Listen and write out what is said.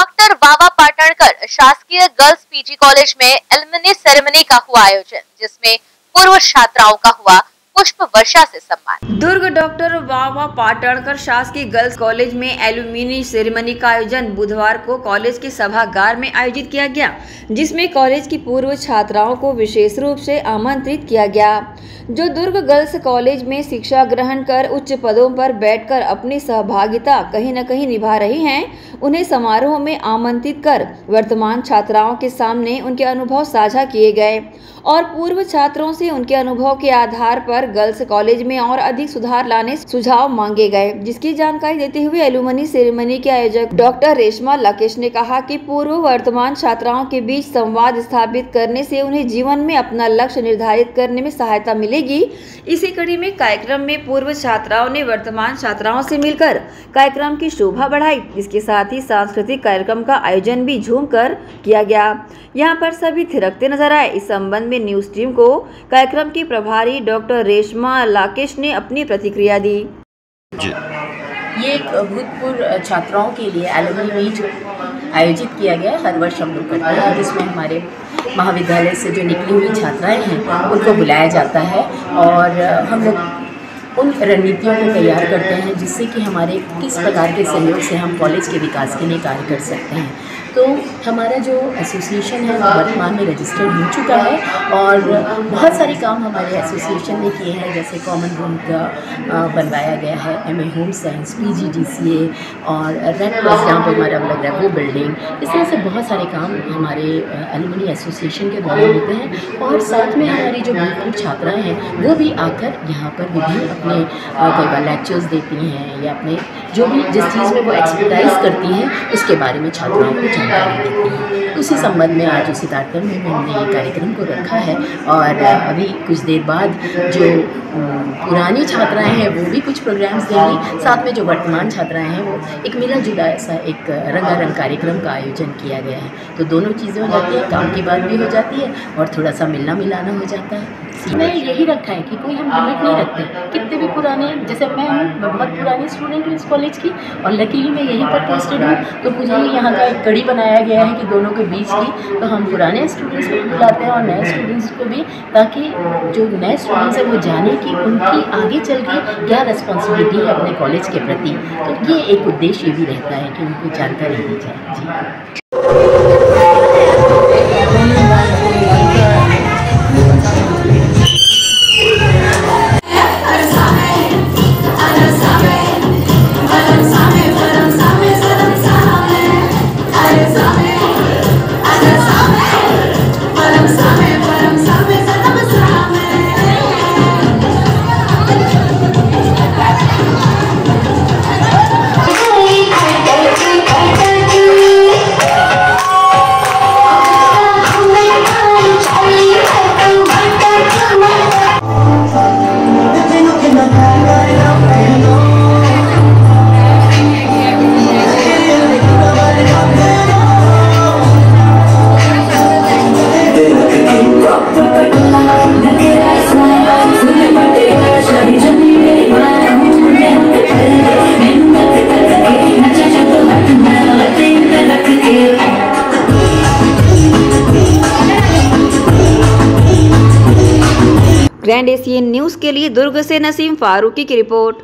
Doctor Baba Patankar शासकीय girls PG college में एलमिनी ceremony का हुआ आयोजन, जिसमें पूर्व छात्राओं का हुआ पुष्प वर्षा से सम्मान। दुर्ग डॉक्टर बाबा पाटणकर शासकीय गर्ल्स कॉलेज में एलुमिनी सेरेमनी का आयोजन बुधवार को कॉलेज के सभागार में आयोजित किया गया, जिसमें कॉलेज की पूर्व छात्राओं को विशेष रूप से आमंत्रित किया गया। जो दुर्ग गर्ल्स कॉलेज में शिक्षा ग्रहण कर उच्च पदों पर बैठकर अपनी सहभागिता कहीं न कहीं निभा रही हैं, उन्हें समारोह में आमंत्रित कर वर्तमान छात्राओं के सामने उनके अनुभव साझा किए गए। और पूर्व छात्रों से उनके अनुभव के आधार पर गर्ल्स कॉलेज में और अधिक सुधार लाने सुझाव मांगे गए, जिसकी जानकारी देते हुए एलुमनी सेरेमनी के आयोजक डॉक्टर रेशमा लकेश ने कहा कि पूर्व वर्तमान छात्राओं के बीच संवाद स्थापित करने से उन्हें जीवन में अपना लक्ष्य निर्धारित करने में सहायता मिलेगी। इसी कड़ी में कार्यक्रम में पूर्व छात्राओं ने वर्तमान छात्राओं से मिलकर कार्यक्रम की शोभा बढ़ाई। इसके साथ ही सांस्कृतिक कार्यक्रम का आयोजन भी झूम कर किया गया। यहाँ पर सभी थिरकते नज़र आए। इस संबंध में न्यूज़ टीम को कार्यक्रम की प्रभारी डॉक्टर रेशमा लाकेश ने अपनी प्रतिक्रिया दी। ये एक भूतपूर्व छात्राओं के लिए एलुमनी मीट आयोजित किया गया हर वर्ष हम लोग करते हैं। जिसमें हमारे महाविद्यालय से जो निकली हुई छात्राएँ हैं उनको बुलाया जाता है और हम लोग उन रणनीतियों को तैयार करते हैं जिससे कि हमारे किस प्रकार के सहयोग से हम कॉलेज के विकास के लिए कार्य कर सकते हैं। तो हमारा जो एसोसिएशन है, वो वर्तमान में रजिस्टर्ड हो चुका है और बहुत सारे काम हमारे एसोसिएशन ने किए हैं, जैसे कॉमन रूम का बनवाया गया है M A home science P G D C A और रेड क्रॉस जहाँ पर हमारा लग रहा है वो बिल्डिंग इस तरह से बहुत सारे काम हमारे एलुमनी एसोसिएशन के द्वारा होते हैं और साथ में हमारी जो छात्राएँ हैं, वो भी आकर यहाँ पर विभिन्न कई बार लेक्चर्स देती हैं या अपने जो भी जिस चीज़ में वो एक्सपर्टाइज करती हैं, उसके बारे में छात्राओं को जानकारी देती हैं। उसी संबंध में आज उसी तारतम्य में हमने कार्यक्रम को रखा है। और अभी कुछ देर बाद जो पुरानी छात्राएँ हैं, वो भी कुछ प्रोग्राम्स देंगी। साथ में जो वर्तमान छात्राएँ हैं, वो एक मिला जुला ऐसा एक रंगारंग कार्यक्रम का आयोजन किया गया है। तो दोनों चीज़ें हो जाती हैं, काम की बात भी हो जाती है और थोड़ा सा मिलना मिलाना हो जाता है। मैं यही रखा है कि कोई हम लिमिट नहीं रखते। कितने भी पुराने, जैसे मैं हूँ बहुत पुरानी स्टूडेंट हूँ इस कॉलेज की और लकीली मैं यहीं पर पोस्टेड हूँ। तो मुझे यहाँ का एक कड़ी बनाया गया है कि दोनों के बीच की तो हम पुराने स्टूडेंट्स को बुलाते हैं और नए स्टूडेंट्स को भी, ताकि जो नए स्टूडेंट्स हैं वो जाने कि उनकी आगे चल के क्या रिस्पॉन्सिबिलिटी है अपने कॉलेज के प्रति। तो ये एक उद्देश्य भी रहता है कि उनको जानकारी दी जाए। जी। ग्रैंड एशियन न्यूज़ के लिए दुर्ग से नसीम फारूकी की रिपोर्ट।